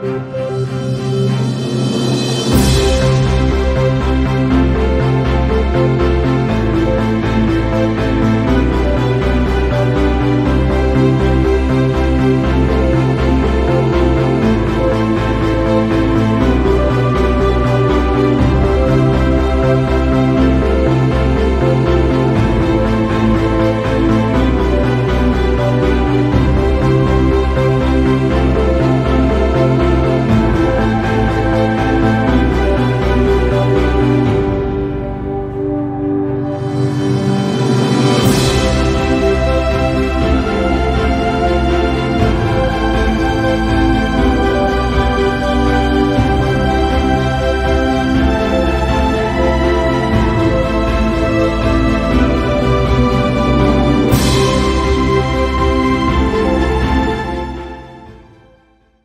Música